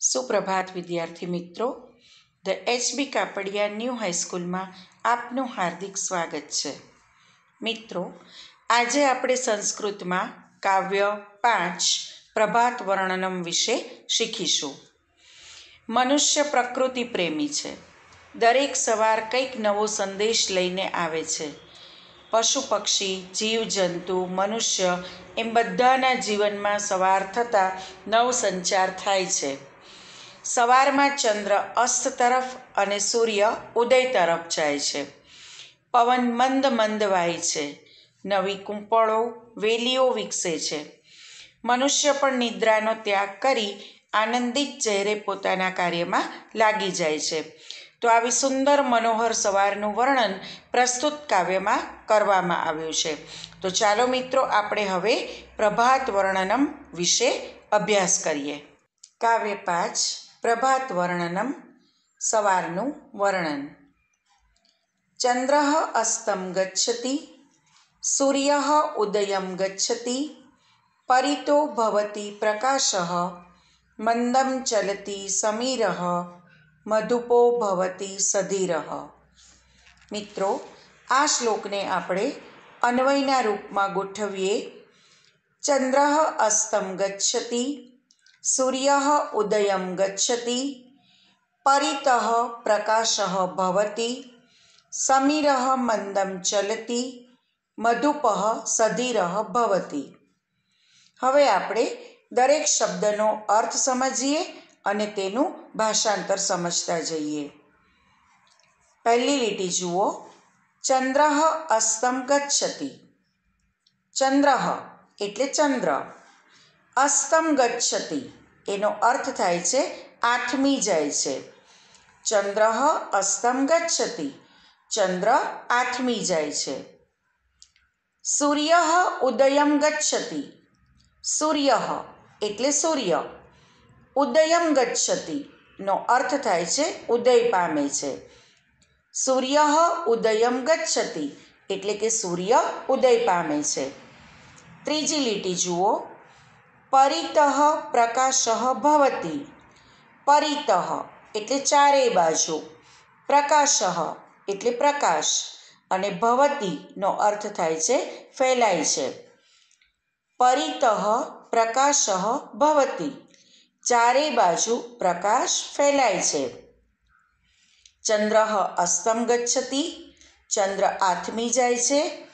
સુપ્રભાત વિદ્યાર્થી મિત્રો the H B Kapadia new હાઈસ્કૂલમાં આપનું હાર્દિક સ્વાગત છે. મિત્રો, આજે આપણે સંસ્કૃતમાં કાવ્ય, પાંચ, પ્રભાત વર્ણનમ વિશે શીખીશું. મનુષ્ય પ્રકૃતિ પ્રેમી છે. દરેક સવાર કંઈક નવો સંદેશ લઈને આવે છે. પશુ પક્ષી જીવજંતુ મનુષ્ય એમ બધાના જીવનમાં સવાર થતાં નવ સંચાર થાય છે. સવારમાં ચંદ્ર અસ્ત તરફ અને સૂર્ય ઉદય તરફ જાય છે. પવન મંદ મંદ વાય છે. નવી કૂંપળો, વેલીઓ વિકસે છે. મનુષ્ય પણ નિદ્રાનો ત્યાગ કરી આનંદિત ચહેરે પોતાના કાર્યમાં લાગી જાય છે. તો આવી સુંદર મનોહર સવારનું વર્ણન પ્રસ્તુત કાવ્યમાં કરવામાં આવ્યું છે. તો ચાલો મિત્રો, આપણે હવે પ્રભાત વર્ણનમ વિશે અભ્યાસ કરીએ. કાવ્ય પાંચ. પ્રભાત વર્ણનમ સવારનું વર્ણન ચંદ્ર અસ્તમ ગચ્છતિ સૂર્ય ઉદયમ ગચ્છતિ પરિતો ભવતી પ્રકાશ મંદમ ચલતી સમીર મધુપો ભવતી સધીર મિત્રો આ શ્લોકને આપણે અન્વયના રૂપમાં ગોઠવીએ ચંદ્ર અસ્તમ ગચ્છતિ સૂર્ય ઉદયમ ગચ્છતિ, પરિતઃ પ્રકાશ ભવતી, સમીર મંદમ ચલતી, મધુપ સધીર ભવતી. હવે આપણે દરેક શબ્દનો અર્થ સમજીએ અને તેનું ભાષાંતર સમજતા જઈએ. પહેલી લીટી જુઓ. ચંદ્ર અસ્તમ ગચ્છતિ. ચંદ્ર એટલે ચંદ્ર. અસ્તમ ગચ્છતિ. એનો અર્થ થાય છે આઠમી જાય છે. ચંદ્ર અસ્તમ ગચ્છતિ. ચંદ્ર આઠમી જાય છે. સૂર્ય ઉદયમ ગચ્છતિ. સૂર્ય એટલે સૂર્ય. ઉદયમ ગચ્છતિ નો અર્થ થાય છે ઉદય પામે છે. સૂર્ય ઉદયમ ગચ્છતિ એટલે કે સૂર્ય ઉદય પામે છે. ત્રીજી લીટી જુઓ. પરિતઃ પ્રકાશ ભવતી. પરિતઃ એટલે ચારેય બાજુ. પ્રકાશ એટલે પ્રકાશ. અને ભવતીનો અર્થ થાય છે ફેલાય છે. પરિતઃ પ્રકાશ ભવતી. ચારે બાજુ પ્રકાશ ફેલાય છે. ચંદ્ર અસ્તમ ગચ્છતિ. ચંદ્ર આથમી જાય છે.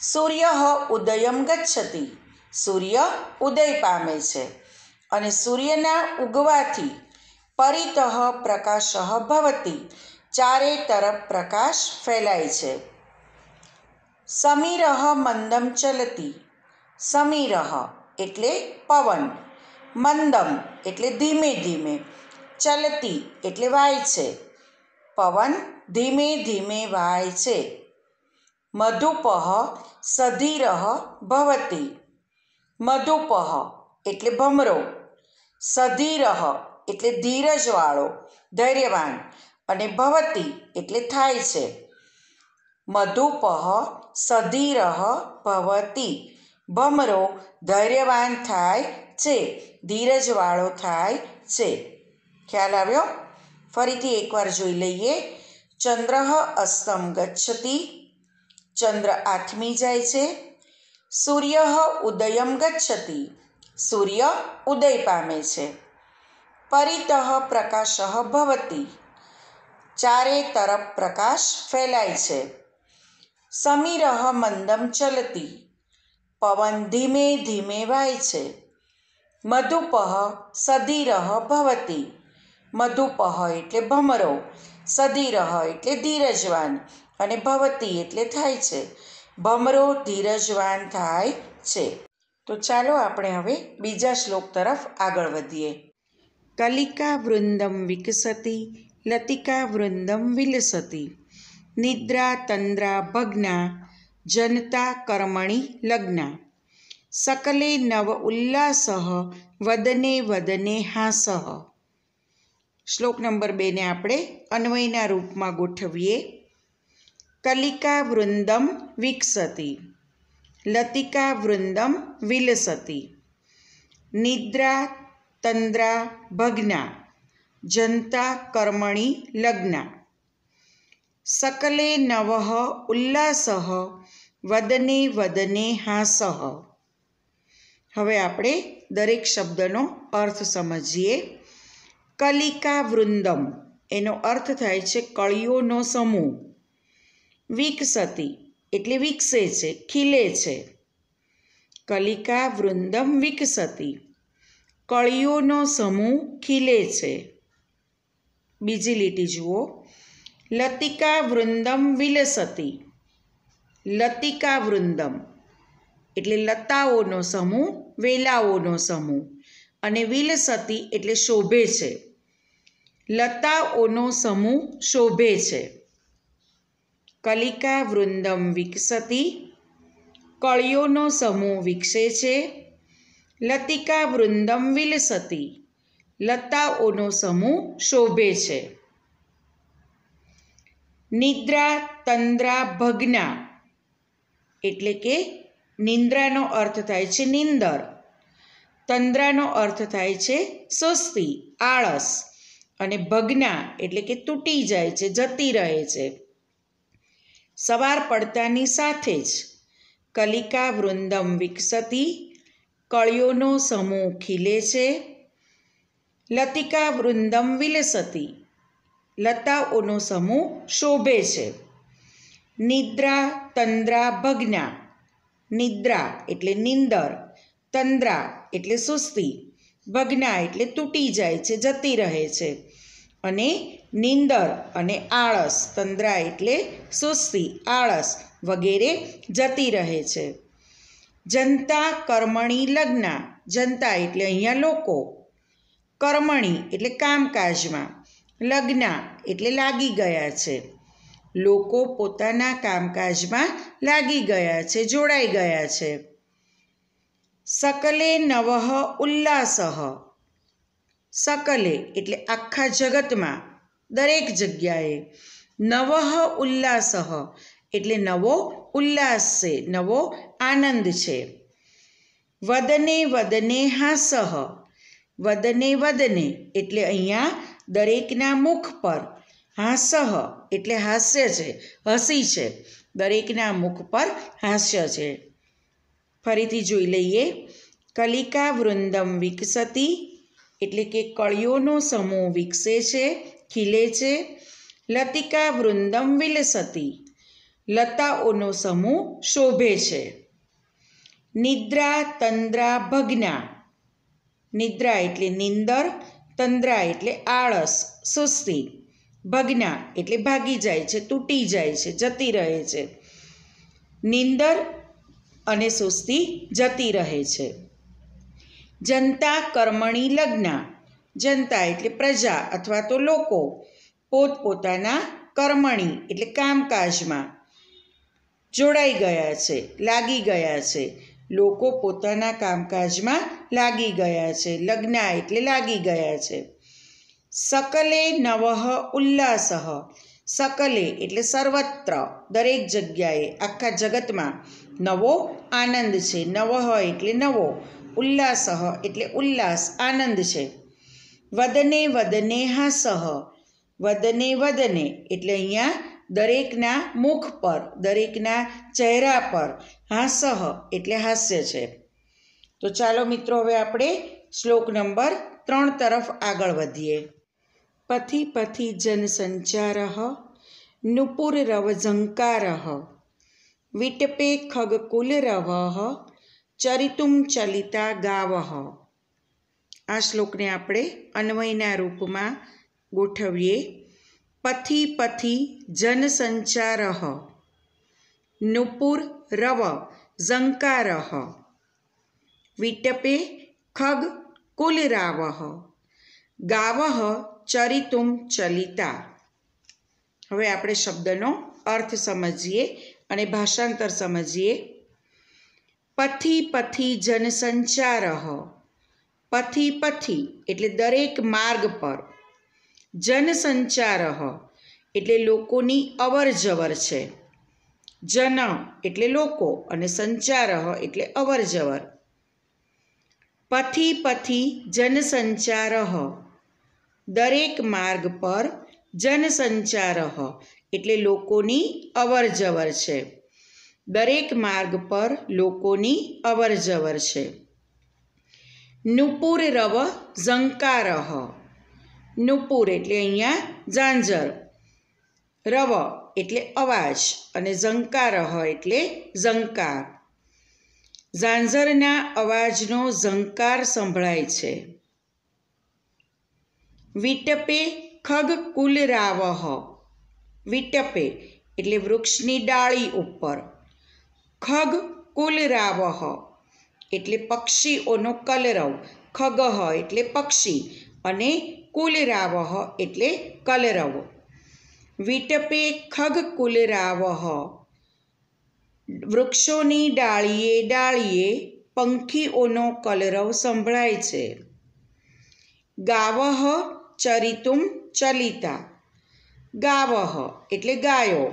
સૂર્ય ઉદયમ ગચ્છતિ. સૂર્ય ઉદય પામે છે અને સૂર્યના ઉગવાથી પરિતઃ પ્રકાશ ભવતી. ચારે તરફ પ્રકાશ ફેલાય છે. સમીર મંદમ ચલતી. સમીર એટલે પવન. મંદમ એટલે ધીમે ધીમે. ચલતી એટલે વાય છે. પવન ધીમે ધીમે વાય છે. મધુપહ સધીર ભવતી. મધુપહ એટલે ભમરો, સધીરહ એટલે ધીરજવાળો, ધૈર્યવાન અને ભવતી એટલે થાય છે. મધુપહ, સધીરહ, ભવતી, ભમરો ધૈર્યવાન થાય છે, ધીરજવાળો થાય છે. ખ્યાલ આવ્યો? ફરીથી એકવાર જોઈ લઈએ. ચંદ્ર અસ્તમ ગચ્છતી, ચંદ્ર આથમી જાય છે. સૂર્ય ઉદયમ ગચ્છતિ. સૂર્ય ઉદય પામે છે. પરિતઃ પ્રકાશ ભવતી. ચારે તરફ પ્રકાશ ફેલાય છે. સમીર મંદમ ચલતી. પવન ધીમે ધીમે વાય છે. મધુપહ સધીરહ ભવતી. મધુપહ એટલે ભમરો. સધીરહ એટલે ધીરજવાન. અને ભવતી એટલે થાય છે. ભમરો ધીરજવાન થાય છે. તો ચાલો આપણે હવે બીજા શ્લોક તરફ આગળ વધીએ. કલિકા વૃંદમ વિકસતી, લતિકા વૃંદમ વિલસતી. નિદ્રા તંદ્રા ભગ્ના, જનતા કર્મણી લગ્ના. સકલે નવ ઉલ્લાસ, વદને વદને હાસ. શ્લોક નંબર બેને આપણે અન્વયના રૂપમાં ગોઠવીએ. કલિકા વૃંદમ વિકસતી લતિકા વૃંદમ વિલસતી નિદ્રા તંદ્રા ભગ્ના જનતા કર્મણી લગ્ના સકલે નવઃ ઉલ્લાસઃ વદને વદને હાસ હવે આપણે દરેક શબ્દનો અર્થ સમજીએ. કલિકા વૃંદમ એનો અર્થ થાય છે કળીઓનો સમૂહ. વિકસતી, એટલે વિકસે છે, ખીલે છે. કલિકા વૃંદમ વિકસતી, કળીઓનો સમૂહ ખીલે છે. બીજી લીટી જુઓ. લતિકા વૃંદમ વિલસતી, લતિકા વૃંદમ, એટલે લતાઓનો સમૂહ, વેલાઓનો સમૂહ, અને વિલસતી એટલે શોભે છે. લતાઓનો સમૂહ શોભે છે. કલિકા વૃંદમ વિકસતી કળીઓનો સમૂહ વિકસે છે, લતિકા વૃંદમ વિલસતી, લતાઓનો સમૂહ શોભે છે. નિદ્રા તંદ્રા ભગ્ના, એટલે કે નિંદ્રાનો અર્થ થાય છે નિંદર, તંદ્રાનો અર્થ થાય છે સુસ્તી આળસ, અને ભગ્ના એટલે કે તૂટી જાય છે, જતી રહે છે. સવાર પડતાની સાથે જ કલિકા વૃંદમ વિકસતી કળીઓનો સમૂહ ખીલે છે. લતિકા વૃંદમ વિલસતી, લતાઓનો સમૂહ શોભે છે. નિદ્રા, તંદ્રા, ભગ્ના. નિદ્રા એટલે નિંદર, તંદ્રા એટલે સુસ્તી. ભગ્ના એટલે તૂટી જાય છે, જતી રહે છે. અને નિંદર અને આળસ, તંદ્રા એટલે સુસ્તી, આળસ વગેરે જતી રહે છે. જનતા કર્મણી લગ્ના, જનતા એટલે અહીંયા લોકો. કર્મણી એટલે કામકાજમાં. લગ્ના એટલે લાગી ગયા છે. લોકો પોતાના કામકાજમાં લાગી ગયા છે, જોડાઈ ગયા છે. સકલે નવઃ ઉલ્લાસઃ. સકલે એટલે આખા જગતમાં, દરેક જગ્યાએ. નવઃ ઉલ્લાસઃ એટલે નવો ઉલ્લાસ છે, નવો આનંદ છે. વદને વદને હાસહ વદને વદને એટલે અહીંયા દરેકના મુખ પર. હાસહ એટલે હાસ્ય છે, હસી છે. દરેકના મુખ પર હાસ્ય છે. ફરીથી જોઈ લઈએ. કલિકા વૃંદમ વિકસતી એટલે કે કળીઓનો સમૂહ વિકસે છે, ખીલે છે. લતિકા વૃંદમ વિલસતી. લતાઓનો સમૂહ શોભે છે. નિદ્રા તંદ્રા ભગ્ના. નિદ્રા એટલે નિંદર, તંદ્રા એટલે આળસ, સુસ્તી. ભગ્ના એટલે ભાગી જાય છે, તૂટી જાય છે, જતી રહે છે. નિંદર અને સુસ્તી જતી રહે છે. જનતા કર્મણી લગ્ન. જનતા એટલે પ્રજા અથવા તો લોકો. પોતપોતાના કર્મણી એટલે કામકાજમાં. જોડાઈ ગયા છે, લાગી ગયા છે. લોકો પોતાના કામકાજમાં લાગી ગયા છે, લગ્ન એટલે લાગી ગયા છે. સકલે નવઃ ઉલ્લાસઃ. સકલે એટલે સર્વત્ર, દરેક જગ્યાએ, આખા જગતમાં. નવો આનંદ છે, નવઃ એટલે નવો. ઉલ્લાસઃ એટલે ઉલ્લાસ, આનંદ છે. વદને વદને હાસહ વદને વદને એટલે અહીંયા દરેકના મુખ પર, દરેકના ચહેરા પર હાસહ એટલે હાસ્ય છે. તો ચાલો મિત્રો હવે આપણે શ્લોક નંબર ત્રણ તરફ આગળ વધીએ. પથી પથી જનસંચાર નુપુરરવ ઝંકાર, વિટપે ખગકુલરવ ચરિતુમ ચલિતા ગાવ. આ શ્લોકને આપણે અન્વયના રૂપમાં ગોઠવીએ. પથી પથી જનસંચાર. નુપુર રવ ઝંકાર. વિટપે ખગ કુલરાવ. ગાવ ચરિતુમ ચલિતા. હવે આપણે શબ્દનો અર્થ સમજીએ અને ભાષાંતર સમજીએ. પથી પથી જનસંચાર. પથી પથી એટલે દરેક માર્ગ પર. જનસંચાર એટલે લોકોની અવર જવર છે. જન એટલે લોકો અને સંચાર એટલે અવર જવર પથી પથી જનસંચાર. દરેક માર્ગ પર જનસંચાર એટલે લોકોની અવર જવર છે. દરેક માર્ગ પર લોકોની અવર જવર છે. નુપુર રવ ઝંકારહ. નુપુર એટલે અહીંયા ઝાંઝર. રવ એટલે અવાજ અને ઝંકારહ એટલે ઝંકાર. ઝાંઝરના અવાજનો ઝંકાર સંભળાય છે. વિટપે ખગ કુલરાવહ વિટપે એટલે વૃક્ષની ડાળી ઉપર. ખગ કુલરાવહ. એટલે પક્ષીઓનો કલરવ. ખગહ એટલે પક્ષી અને કુલરાવહ એટલે કલરવ. વિટપે ખગ કુલરાવહ. વૃક્ષોની ડાળીએ ડાળીએ પંખીઓનો કલરવ સંભળાય છે. ગાવહ ચરિતુમ ચલિતા. ગાવહ એટલે ગાયો.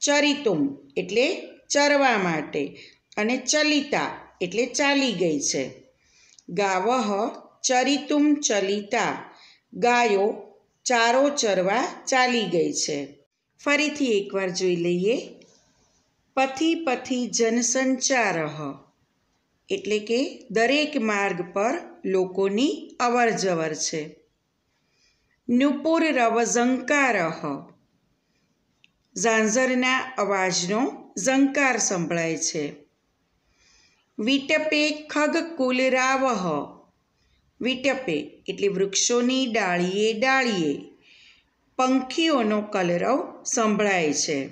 ચરિતુમ એટલે ચરવા માટે અને ચલિતા એટલે ચાલી ગઈ છે. ગાવહ ચરિતુમ ચલિતા. ગાયો ચારો ચરવા ચાલી ગઈ છે. ફરીથી એકવાર જોઈ લઈએ. પથી પથી જનસંચાર એટલે કે દરેક માર્ગ પર લોકોની અવર જવર છે. નુપુર રવ ઝંકાર ઝાંઝરના અવાજનો ઝંકાર સંભળાય છે. વિટપે ખગ કુલરાવહ વિટપે એટલે વૃક્ષોની ડાળીએ ડાળીએ. પંખીઓનો કલરવ સંભળાય છે.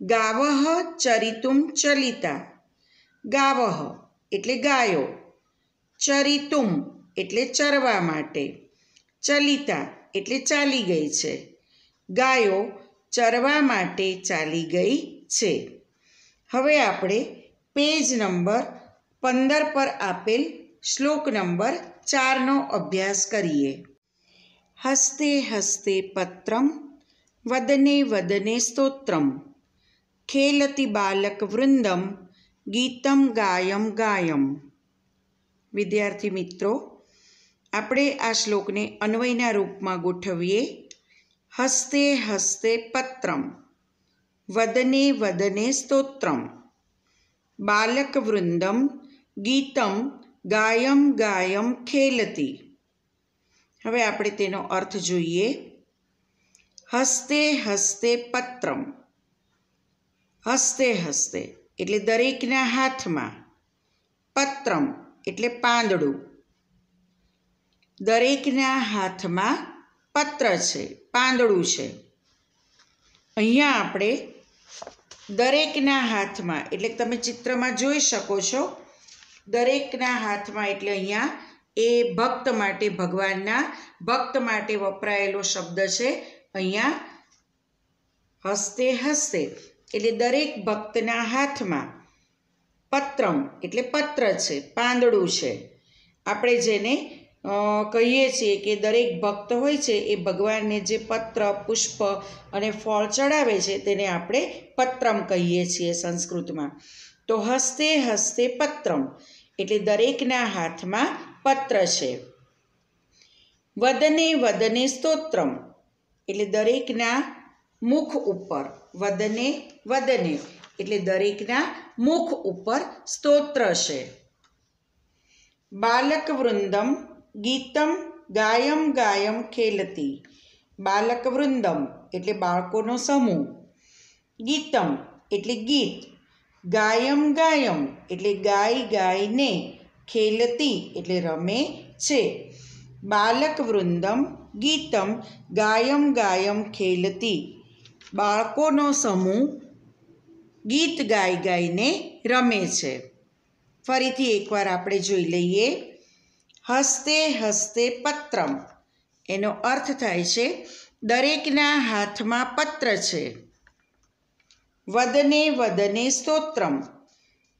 ગાવહ ચરિતુમ ચલિતા. ગાવહ એટલે ગાયો. ચરિતુમ એટલે ચરવા માટે. ચલિતા એટલે ચાલી ગઈ છે. ગાયો ચરવા માટે ચાલી ગઈ છે. હવે આપણે પેજ નંબર પંદર પર આપેલ શ્લોક નંબર ચારનો અભ્યાસ કરીએ. હસ્તે હસ્તે પત્રમ, વદને વદને સ્તોત્રમ. ખેલતી બાલક વૃંદમ, ગીતમ ગાયમ ગાયમ. વિદ્યાર્થી મિત્રો, આપણે આ શ્લોકને અન્વયના રૂપમાં ગોઠવીએ. હસ્તે હસ્તે પત્રમ. વદને વદને સ્તોત્રમ. બાલક વૃંદમ ગીતમ ગાયમ ગાયમ ખેલતી. હવે આપણે તેનો અર્થ જોઈએ. હસ્તે હસ્તે પત્રમ. હસ્તે હસ્તે એટલે દરેકના હાથમાં. પત્રમ એટલે પાંદડું. દરેકના હાથમાં પત્ર છે, પાંદડું છે. અહીંયા આપણે દરેકના હાથમાં, એટલે તમે ચિત્રમાં જોઈ શકો છો, દરેકના હાથમાં, એટલે અહીંયા એ ભક્ત માટે ભગવાનના, ભક્ત માટે વપરાયેલો શબ્દ છે, અહીંયા હસ્તે હસ્તે, એટલે દરેક ભક્તના હાથમાં પત્રમ, એટલે પત્ર છે, પાંદડું છે. આપણે જેને કહીએ છીએ કે દરેક ભક્ત હોય છે એ ભગવાનને જે પત્ર, પુષ્પ અને ફળ ચડાવે છે તેને આપણે પત્રમ કહીએ છીએ સંસ્કૃતમાં. તો હસ્તે હસ્તે પત્રમ, એટલે દરેકના હાથમાં પત્ર છે. વદને વદને સ્તોત્રમ, એટલે દરેકના મુખ ઉપર. વદને વદને, એટલે દરેકના મુખ ઉપર સ્તોત્ર છે. બાલક વૃંદમ ગીતમ ગાયમ ગાયમ ખેલતી. બાલક વૃંદમ એટલે બાળકોનો સમૂહ. ગીતમ એટલે ગીત. ગાયમ ગાયમ એટલે ગાય ગાયને ખેલતી એટલે રમે છે. બાલક વૃંદમ ગીતમ ગાયમ ગાયમ ખેલતી. બાળકોનો સમૂહ ગીત ગાઈ ગાઈને રમે છે. ફરીથી એકવાર આપણે જોઈ લઈએ. હસ્તે હસ્તે પત્રમ. એનો અર્થ થાય છે, દરેકના હાથમાં પત્ર છે. વદને વદને સ્તોત્રમ.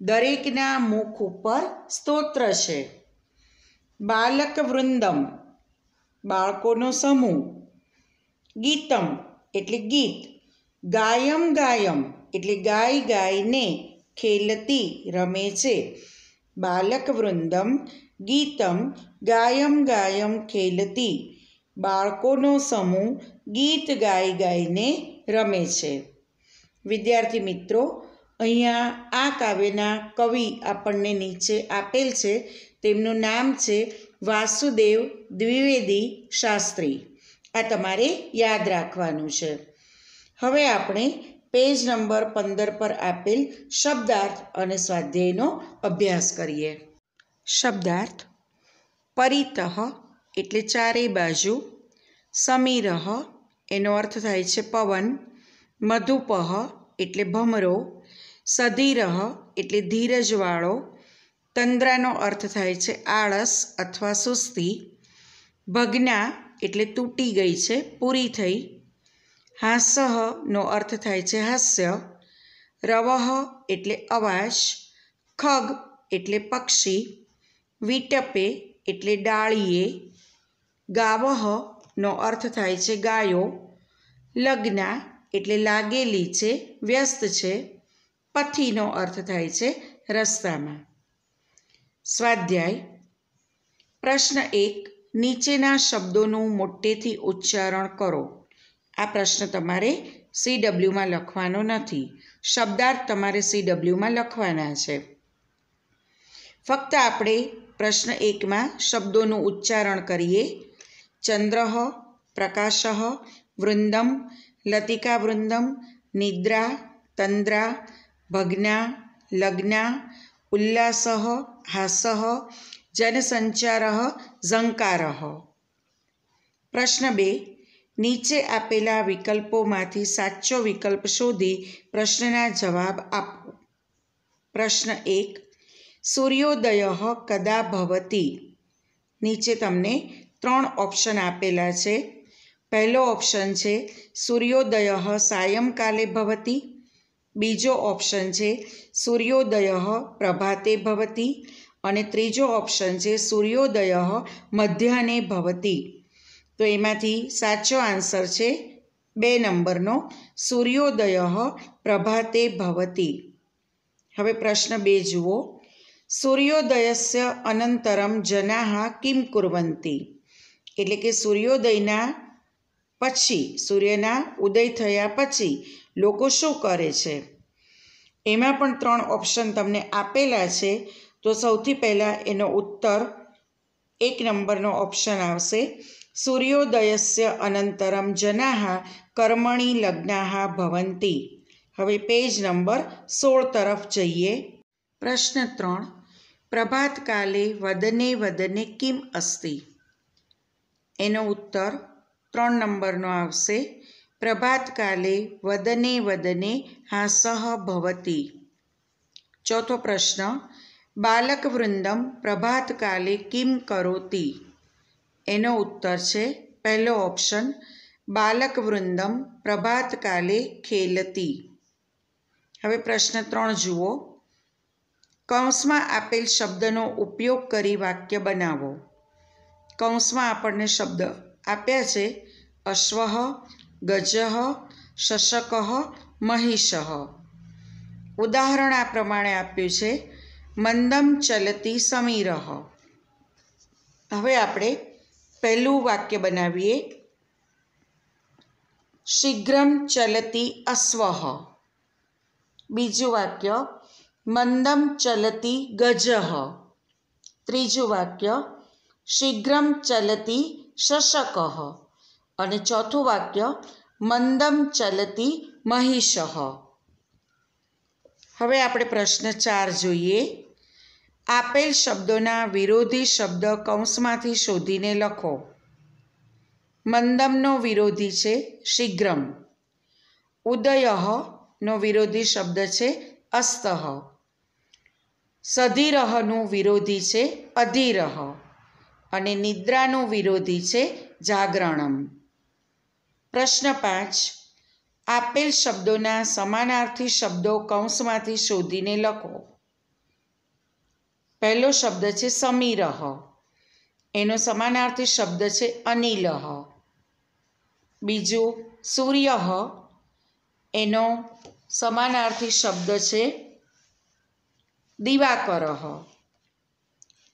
દરેકના મુખ ઉપર સ્તોત્ર છે. બાલક વૃંદમ. બાળકોનો સમૂહ. ગીતમ એટલે ગીત. ગાયમ ગાયમ એટલે ગાય ગાયને ખેલતી, રમે છે. બાલકવૃંદમ ગીતમ ગાયમ ગાયમ ખેલતી. બાળકોનો સમૂહ ગીત ગાઈ ગાઈને રમે છે. વિદ્યાર્થી મિત્રો, અહીંયા આ કાવ્યના કવિ આપણને નીચે આપેલ છે. તેમનું નામ છે વાસુદેવ દ્વિવેદી શાસ્ત્રી. આ તમારે યાદ રાખવાનું છે. હવે આપણે પેજ નંબર પંદર પર આપેલ શબ્દાર્થ અને સ્વાધ્યાયનો અભ્યાસ કરીએ. શબ્દાર્થ પરિતઃ એટલે ચારે બાજુ સમીરહ એનો અર્થ થાય છે પવન મધુપહ એટલે ભમરો સધીરહ એટલે ધીરજવાળો, તંદ્રાનો અર્થ થાય છે આળસ અથવા સુસ્તી, ભગ્ના એટલે તૂટી ગઈ છે, પૂરી થઈ હાસહનો અર્થ થાય છે હાસ્ય રવહ એટલે અવાજ, ખગ એટલે પક્ષી વિટપે એટલે ડાળીએ. ગાવહનો અર્થ થાય છે ગાયો. લગ્ના એટલે લાગેલી છે, વ્યસ્ત છે. પથીનો અર્થ થાય છે રસ્તામાં. સ્વાધ્યાય. પ્રશ્ન એક, નીચેના શબ્દોનું મોટેથી ઉચ્ચારણ કરો. આ પ્રશ્ન તમારે સીડબ્લ્યુમાં લખવાનો નથી. શબ્દાર્થ તમારે સીડબ્લ્યુમાં લખવાના છે. ફક્ત આપણે પ્રશ્ન એકમાં શબ્દોનું ઉચ્ચારણ કરીએ. ચંદ્ર, પ્રકાશ, વૃંદમ, લતિકા વૃંદમ, નિદ્રા, તંદ્રા, ભગ્ના, લગ્ના, ઉલ્લાસ, હાસ, જનસંચાર, ઝંકાર. પ્રશ્ન બે. નીચે આપેલા વિકલ્પોમાંથી સાચો વિકલ્પ શોધી પ્રશ્નના જવાબ આપો. પ્રશ્ન એક. સૂર્યોદય કદા ભવતી? નીચે તમને ત્રણ ઓપ્શન આપેલા છે. પહેલો ઓપ્શન છે, સૂર્યોદય સાયંકાલે ભવતી. બીજો ઓપ્શન છે, સૂર્યોદય પ્રભાતે ભવતી. અને ત્રીજો ઓપ્શન છે, સૂર્યોદય મધ્યાહને ભવતી. તો એમાંથી સાચો આન્સર છે, બે નંબરનો, સૂર્યોદય પ્રભાતે ભવતી. હવે પ્રશ્ન બે જુઓ. સૂર્યોદયસ્ય અનંતરમ જનાહ કિમ કુર્વંતી? એટલે કે સૂર્યોદયના પછી, સૂર્યના ઉદય થયા પછી લોકો શું કરે છે? એમાં પણ ત્રણ ઓપ્શન તમને આપેલા છે. તો સૌથી પહેલાં એનો ઉત્તર એક નંબરનો ઓપ્શન આવશે. સૂર્યોદયસ્ય અનંતરમ જનાહા કર્મણી લગ્નાહા ભવંતી. હવે પેજ નંબર સોળ તરફ જઈએ. પ્રશ્ન ત્રણ. પ્રભાતકાલે વદને વદને કિમ અસ્તિ? એનો ઉત્તર ત્રણ નંબરનો આવશે. પ્રભાતકાલે વદને વદને હાસહ ભવતી. ચોથો પ્રશ્ન, બાલકવૃંદમ પ્રભાતકાલે કિમ કરોતી? એનો ઉત્તર છે, પહેલો ઓપ્શન, બાલકવૃંદમ પ્રભાતકાલે ખેલતી. હવે પ્રશ્ન ત્રણ જુઓ. કૌંસમાં આપેલ શબ્દનો ઉપયોગ કરી વાક્ય બનાવો. કૌંસમાં આપણને શબ્દ આપ્યા છે, અશ્વ, ગજ, શશક, મહિષ. ઉદાહરણ આ પ્રમાણે આપ્યું છે, મંદમ ચલતી સમીર. હવે આપણે પહેલું વાક્ય બનાવીએ. શીઘ્રમ ચલતી અશ્વ. બીજું વાક્ય મંદમ ચલતી ગજઃ. ત્રીજું વાક્ય, શીઘ્રમ ચલતી શશક. અને ચોથું વાક્ય, મંદમ ચલતી મહિષ. હવે આપણે પ્રશ્ન ચાર જોઈએ. આપેલ શબ્દોના વિરોધી શબ્દ કૌંસમાંથી શોધીને લખો. મંદમનો વિરોધી છે શીઘ્રમ. ઉદયનો વિરોધી શબ્દ છે અસ્તઃ. સધીરહનું વિરોધી છે અધીરહ અને નિદ્રાનું વિરોધી છે જાગરણમ. પ્રશ્ન પાંચ. આપેલ શબ્દોના સમાનાર્થી શબ્દો કૌંસમાંથી શોધીને લખો. પહેલો શબ્દ છે સમીરહ. એનો સમાનાર્થી શબ્દ છે અનિલહ. બીજું સૂર્યહ. એનો સમાનાર્થી શબ્દ છે દિવાકરહ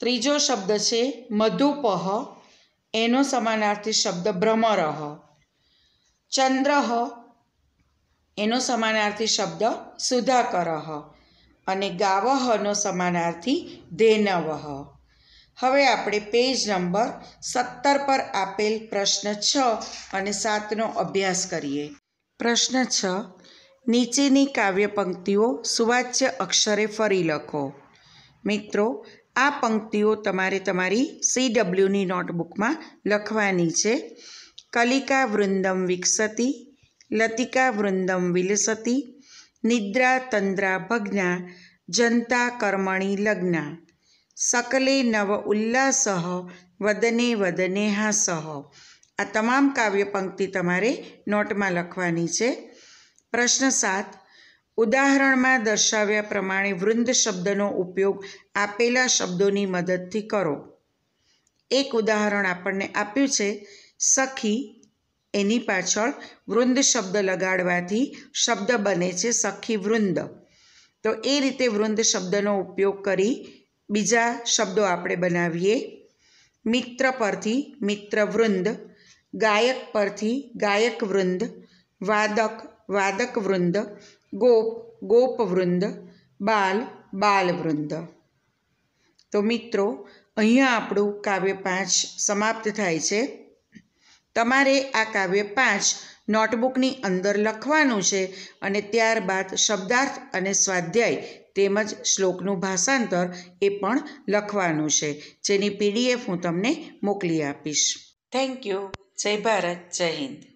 ત્રીજો શબ્દ છે મધુપહ. એનો સમાનાર્થી શબ્દ ભ્રમરહ ચંદ્રહ એનો સમાનાર્થી શબ્દ સુધાકરહ અને ગાવહનો સમાનાર્થી ધેનવહ હવે આપણે પેજ નંબર સત્તર પર આપેલ પ્રશ્ન છ અને સાતનો અભ્યાસ કરીએ. પ્રશ્ન છ. નીચેની કાવ્ય પંક્તિઓ સુવાચ્ય અક્ષરે ફરી લખો. મિત્રો, આ પંક્તિઓ તમારે તમારી સી ડબલ્યુની નોટબુકમાં લખવાની છે. કલિકા વૃંદમ વિકસતી, લતિકા વૃંદમ વિલસતી, નિદ્રા તંદ્રા ભગ્ના, જનતા કર્મણી લગ્ના. સકલે નવ ઉલ્લાસહ વદને વદને હાસઃ આ તમામ કાવ્ય પંક્તિ તમારે નોટમાં લખવાની છે. પ્રશ્ન સાત. ઉદાહરણમાં દર્શાવ્યા પ્રમાણે વૃંદ શબ્દનો ઉપયોગ આપેલા શબ્દોની મદદથી કરો. એક ઉદાહરણ આપણને આપ્યું છે, સખી એની પાછળ વૃંદ શબ્દ લગાડવાથી શબ્દ બને છે, સખી વૃંદ તો એ રીતે વૃંદ શબ્દનો ઉપયોગ કરી બીજા શબ્દો આપણે બનાવીએ. મિત્ર પરથી મિત્ર વૃંદ, ગાયક પરથી ગાયક વૃંદ, વાદક વાદક વૃંદ ગોપ ગોપ વૃંદ બાલ બાલ વૃંદ તો મિત્રો, અહીંયા આપણું કાવ્ય પાંચ સમાપ્ત થાય છે. તમારે આ કાવ્ય પાંચ નોટબુકની અંદર લખવાનું છે અને ત્યારબાદ શબ્દાર્થ અને સ્વાધ્યાય તેમજ શ્લોકનું ભાષાંતર એ પણ લખવાનું છે. જેની પીડીએફ હું તમને મોકલી આપીશ. થેન્ક યુ જય ભારત, જય હિન્દ.